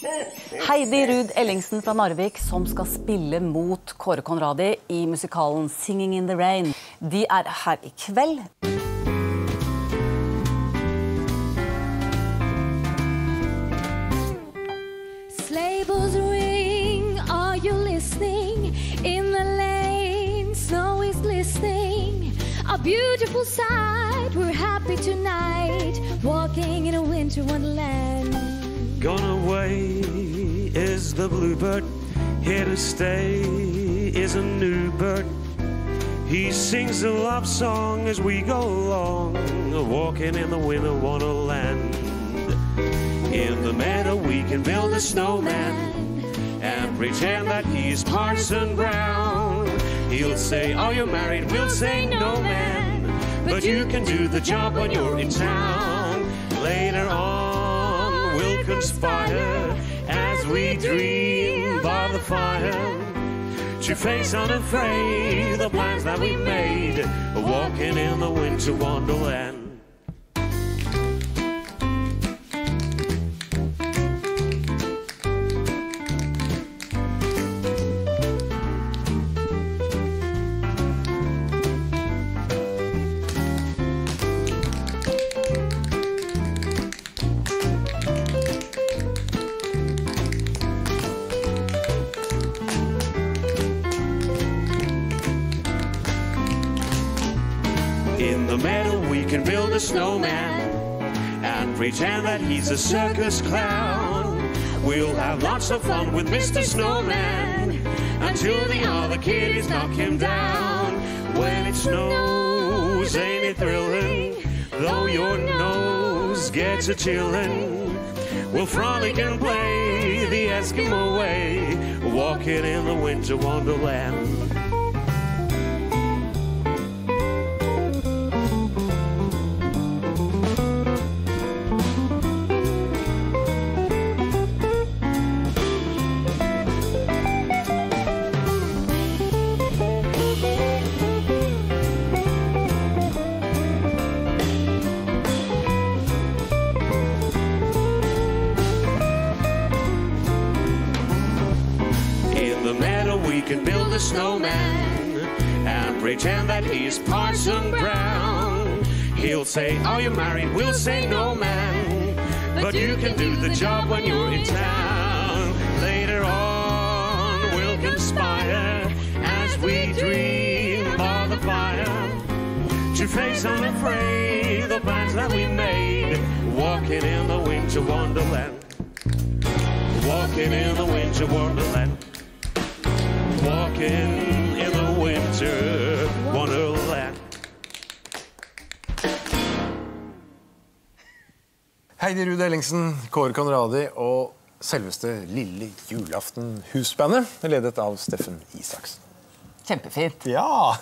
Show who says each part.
Speaker 1: Heidi Ruud Ellingsen fra Narvik som skal spille mot Kåre Conradi i musikalen 'Singing in the Rain'. De er her i kveld.
Speaker 2: Sleigh ring, are you listening? In the lane, snow is glistening. A beautiful sight, we're happy tonight, walking in a winter wonderland.
Speaker 3: Gone away is the bluebird, here to stay is a new bird. He sings a love song as we go along, walking in the winter wonderland. In the meadow we can build a snowman and pretend that he's Parson Brown. He'll say, Are you married? We'll say, No, man. But you can do the job when you're in town. Later on, conspire as we dream by the fire to face unafraid the plans that we made, walking in the winter wonderland. The meadow we can build a snowman and pretend that he's a circus clown. We'll have lots of fun with Mr. Snowman until the other kiddies knock him down. When it snows, ain't it thrilling? Though your nose gets a chillin', we'll frolic and play the Eskimo way, walking in the winter wonderland. We can build a snowman and pretend that he's Parson Brown. He'll say, oh, Are you married? We'll say, No, man. But you can do the job when you're in town. Later on, we'll conspire as we dream by the fire to face unafraid the plans that we made. Walking in the winter wonderland. Walking in the winter wonderland. Walking in the winter wonderland.
Speaker 4: Heidi Ruud Ellingsen, Kåre Conradi og selveste Lille Julaften Husbandet, ledet av Steffen Isaksen.
Speaker 1: Kjempefint.
Speaker 4: Ja!